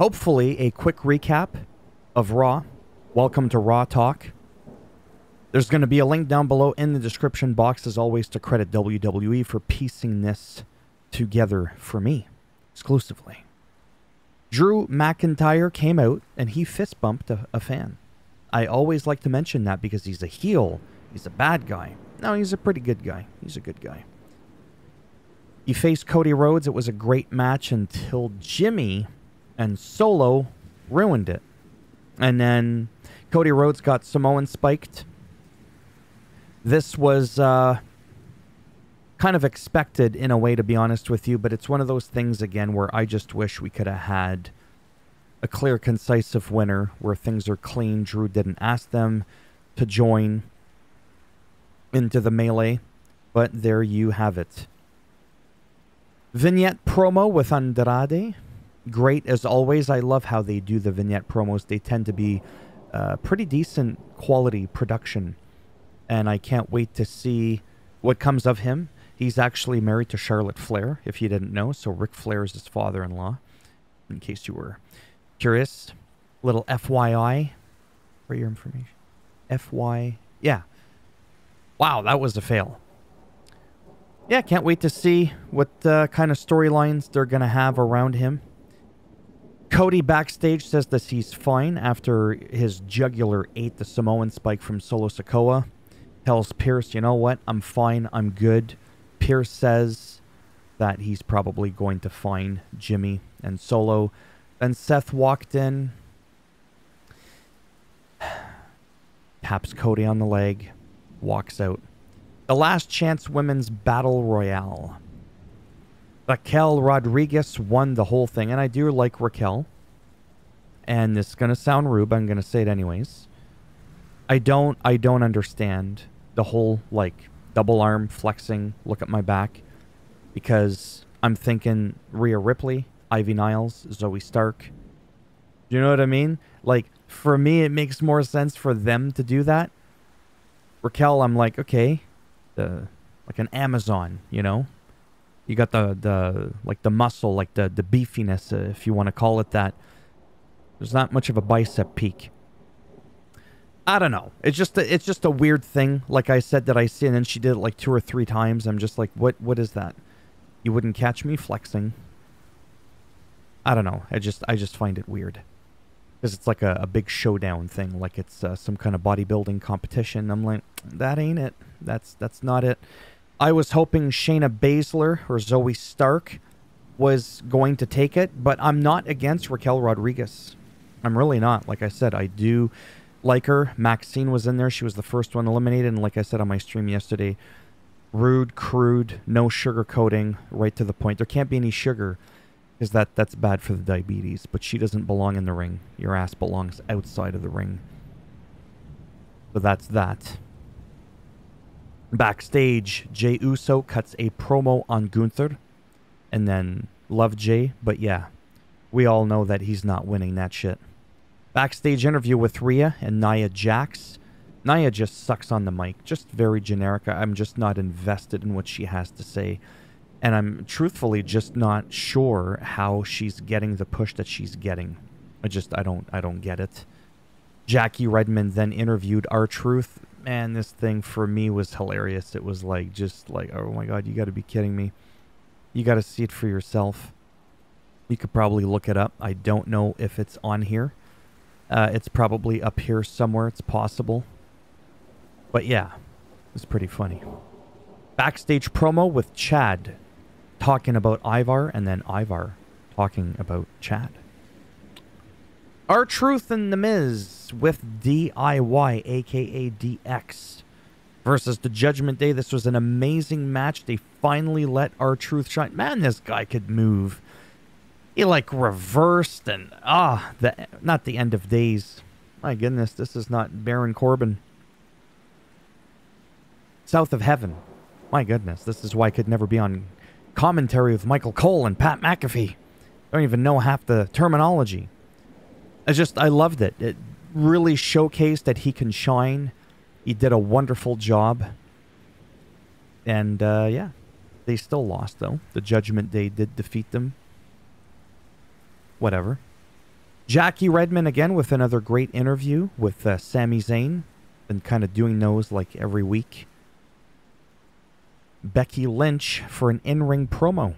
hopefully a quick recap of Raw. Welcome to Raw Talk. There's going to be a link down below in the description box, as always, to credit WWE for piecing this together for me exclusively. Drew McIntyre came out and he fist bumped a, a fan. I always like to mention that because he's a heel, he's a bad guy. No, he's a pretty good guy. He's a good guy. He faced Cody Rhodes. It was a great match until Jimmy and Solo ruined it. And then Cody Rhodes got Samoan spiked. This was uh, kind of expected in a way, to be honest with you, but it's one of those things again where I just wish we could have had a clear, concise winner where things are clean. Drew didn't ask them to join into the melee, but there you have it. Vignette promo with Andrade. Great as always. I love how they do the vignette promos. They tend to be uh, pretty decent quality production. And I can't wait to see what comes of him. He's actually married to Charlotte Flair, if you didn't know. So Ric Flair is his father in law, in case you were curious. Little FYI for your information. FY. Yeah. Wow, that was a fail. Yeah, can't wait to see what uh, kind of storylines they're going to have around him. Cody backstage says that he's fine after his jugular ate the Samoan spike from Solo Sikoa. Tells Pierce, you know what? I'm fine. I'm good. Pierce says that he's probably going to find Jimmy and Solo. Then Seth walked in. Taps Cody on the leg. Walks out. The Last Chance Women's Battle Royale. Raquel Rodriguez won the whole thing, and I do like Raquel. And this is gonna sound rude, but I'm gonna say it anyways. I don't I don't understand the whole like double arm flexing, look at my back. Because I'm thinking Rhea Ripley, Ivy Niles, Zoey Stark. Do you know what I mean? Like, for me, it makes more sense for them to do that. Raquel, I'm like, okay, the like an Amazon, you know? You got the the like the muscle, like the the beefiness, uh, if you want to call it that. There's not much of a bicep peak. I don't know. It's just a, it's just a weird thing. Like I said that I see, and then she did it like two or three times. I'm just like, what what is that? You wouldn't catch me flexing. I don't know. I just I just find it weird because it's like a, a big showdown thing, like it's uh, some kind of bodybuilding competition. I'm like, that ain't it. That's that's not it. I was hoping Shayna Baszler or Zoey Stark was going to take it, but I'm not against Raquel Rodriguez. I'm really not. Like I said, I do like her. Maxine was in there. She was the first one eliminated. And like I said on my stream yesterday, rude, crude, no sugar coating, right to the point. There can't be any sugar because that, that's bad for the diabetes. But she doesn't belong in the ring. Your ass belongs outside of the ring. So that's that. Backstage, Jey Uso cuts a promo on Gunther. And then love Jay, but yeah, we all know that he's not winning that shit. Backstage interview with Rhea and Nia Jax. Nia just sucks on the mic, just very generic. I'm just not invested in what she has to say. And I'm truthfully just not sure how she's getting the push that she's getting. I just I don't I don't get it. Jackie Redmond then interviewed R-Truth. Man, this thing for me was hilarious. It was like just like oh my god, you got to be kidding me. You got to see it for yourself. You could probably look it up. I don't know if it's on here. Uh, it's probably up here somewhere. It's possible. But yeah, it's pretty funny. Backstage promo with Chad talking about Ivar and then Ivar talking about Chad. R-Truth and The Miz with DIY, aka DX, versus the Judgment Day. This was an amazing match. They finally let R-Truth shine. Man, this guy could move. He like reversed and ah, the not the end of days. My goodness, this is not Baron Corbin. South of Heaven. My goodness, this is why I could never be on commentary with Michael Cole and Pat McAfee. I don't even know half the terminology. I just, I loved it. It really showcased that he can shine. He did a wonderful job. And uh, yeah, they still lost though. The Judgment Day did defeat them. Whatever. Jackie Redmond again with another great interview with uh, Sami Zayn. Been kind of doing those like every week. Becky Lynch for an in ring promo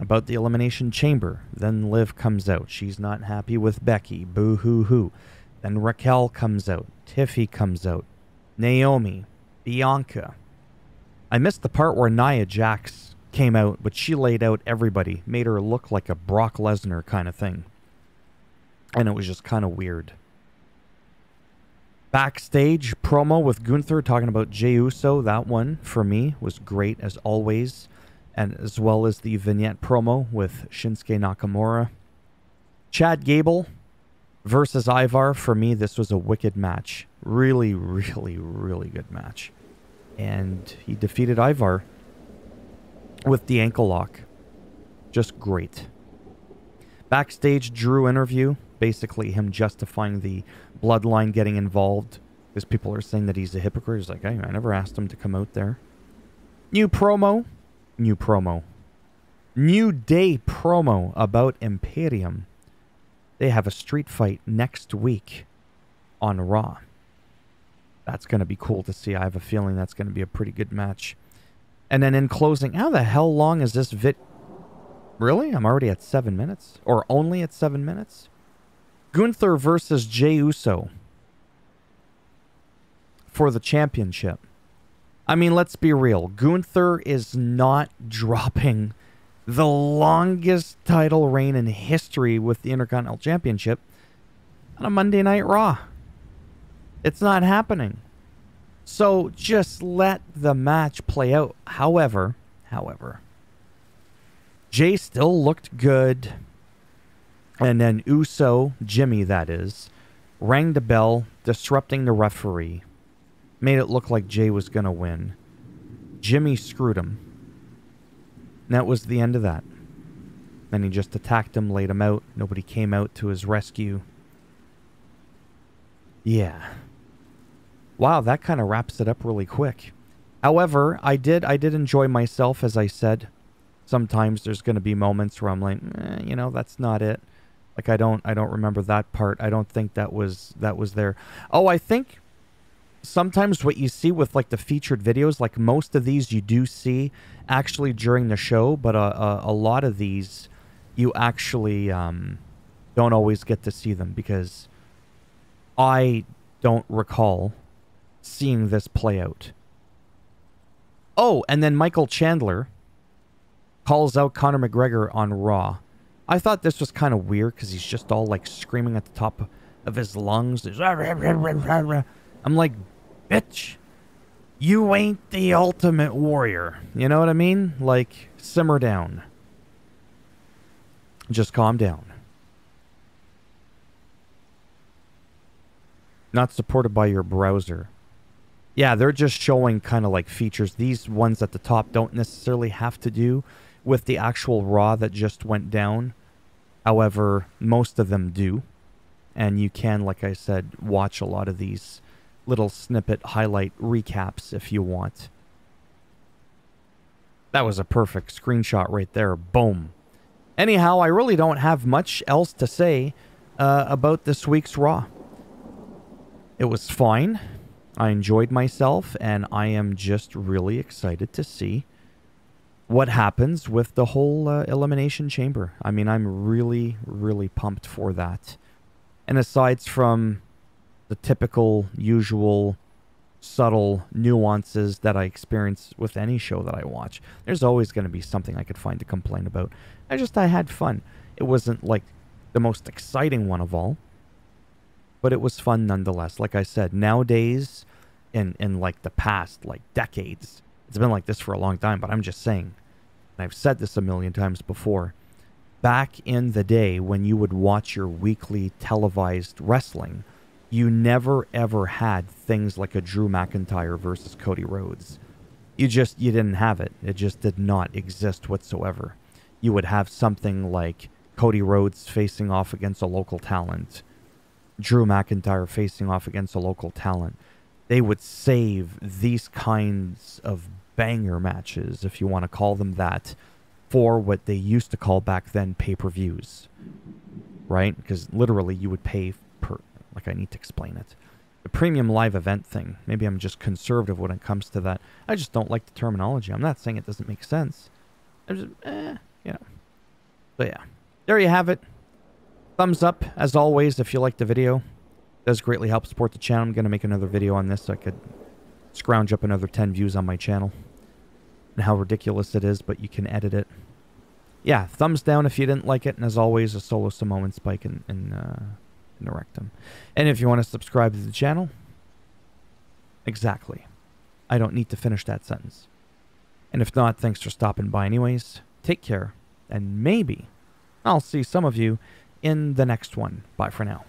about the Elimination Chamber. Then Liv comes out. She's not happy with Becky. Boo hoo hoo. Then Raquel comes out. Tiffy comes out. Naomi. Bianca. I missed the part where Nia Jax came out, but she laid out everybody, made her look like a Brock Lesnar kind of thing. And it was just kind of weird. Backstage promo with Gunther talking about Jey Uso. That one, for me, was great as always and as well as the vignette promo with Shinsuke Nakamura. Chad Gable versus Ivar. For me, this was a wicked match. Really, really, really good match. And he defeated Ivar with the ankle lock. Just great. Backstage Drew interview. Basically, him justifying the bloodline getting involved. Because people are saying that he's a hypocrite. He's like, hey, I never asked him to come out there. New promo new promo. New Day promo about Imperium. They have a street fight next week on Raw. That's going to be cool to see. I have a feeling that's going to be a pretty good match. And then in closing, how the hell long is this vid? Really? I'm already at seven minutes? Or only at seven minutes? Gunther versus Jey Uso for the championship. I mean, let's be real. Gunther is not dropping the longest title reign in history with the Intercontinental Championship on a Monday Night Raw. It's not happening. So just let the match play out. However, however, Jey still looked good. And then Uso, Jimmy that is, rang the bell, disrupting the referee made it look like Jey was going to win. Jimmy screwed him. And that was the end of that. Then he just attacked him, laid him out. Nobody came out to his rescue. Yeah. Wow, that kind of wraps it up really quick. However, I did I did enjoy myself as I said. Sometimes there's going to be moments where I'm like, eh, you know, that's not it. Like I don't I don't remember that part. I don't think that was that was there. Oh, I think sometimes what you see with like the featured videos, like most of these you do see actually during the show, but a, a, a lot of these you actually um, don't always get to see them because I don't recall seeing this play out. Oh, and then Michael Chandler calls out Conor McGregor on Raw. I thought this was kind of weird because he's just all like screaming at the top of his lungs. I'm like, bitch, you ain't the ultimate warrior. You know what I mean? Like, simmer down. Just calm down. Not supported by your browser. Yeah, they're just showing kind of like features. These ones at the top don't necessarily have to do with the actual Raw that just went down. However, most of them do. And you can, like I said, watch a lot of these little snippet highlight recaps if you want. That was a perfect screenshot right there. Boom. Anyhow, I really don't have much else to say uh, about this week's Raw. It was fine. I enjoyed myself, and I am just really excited to see what happens with the whole uh, Elimination Chamber. I mean, I'm really, really pumped for that. And aside from the typical, usual, subtle nuances that I experience with any show that I watch. There's always going to be something I could find to complain about. I just, I had fun. It wasn't like the most exciting one of all, but it was fun nonetheless. Like I said, nowadays, in, in like the past, like decades, it's been like this for a long time, but I'm just saying, and I've said this a million times before, back in the day when you would watch your weekly televised wrestling, you never ever had things like a Drew McIntyre versus Cody Rhodes. You just you didn't have it. It just did not exist whatsoever. You would have something like Cody Rhodes facing off against a local talent, Drew McIntyre facing off against a local talent. They would save these kinds of banger matches, if you want to call them that, for what they used to call back then pay per views. right? Because literally you would pay per, like I need to explain it. The premium live event thing. Maybe I'm just conservative when it comes to that. I just don't like the terminology. I'm not saying it doesn't make sense. I'm just, eh, you know. So yeah, there you have it. Thumbs up, as always, if you liked the video. It does greatly help support the channel. I'm going to make another video on this so I could scrounge up another 10 views on my channel. And how ridiculous it is, but you can edit it. Yeah, thumbs down if you didn't like it. And as always, a solo Samoan spike in, in, uh, in the rectum. And if you want to subscribe to the channel, exactly. I don't need to finish that sentence. And if not, thanks for stopping by anyways. Take care, and maybe I'll see some of you in the next one. Bye for now.